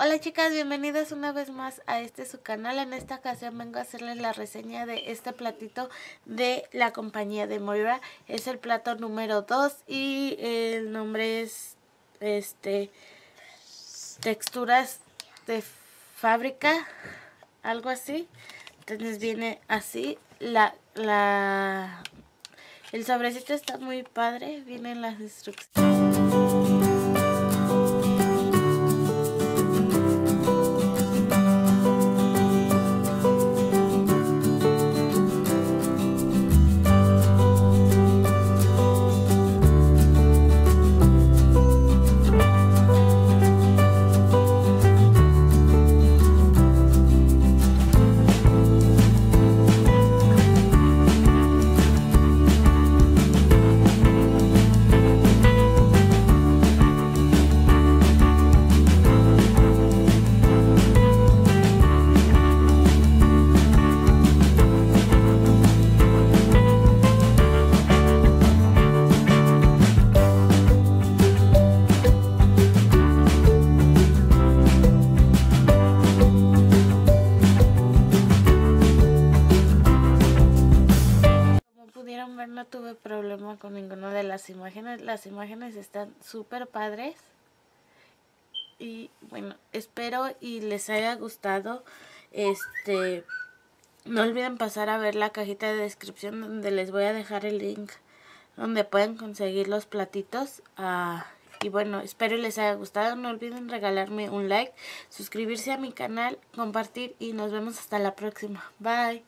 Hola chicas, bienvenidas una vez más a este su canal. En esta ocasión vengo a hacerles la reseña de este platito de la compañía de Moira. Es el plato número 2 y el nombre es este texturas de fábrica, algo así. Entonces viene así. La, la, el sobrecito está muy padre, vienen las instrucciones. No tuve problema con ninguna de las imágenes. Las imágenes están súper padres. Y bueno, espero y les haya gustado. Este, no olviden pasar a ver la cajita de descripción donde les voy a dejar el link donde pueden conseguir los platitos. Uh, y bueno, espero les haya gustado. No olviden regalarme un like, suscribirse a mi canal, compartir y nos vemos hasta la próxima. Bye.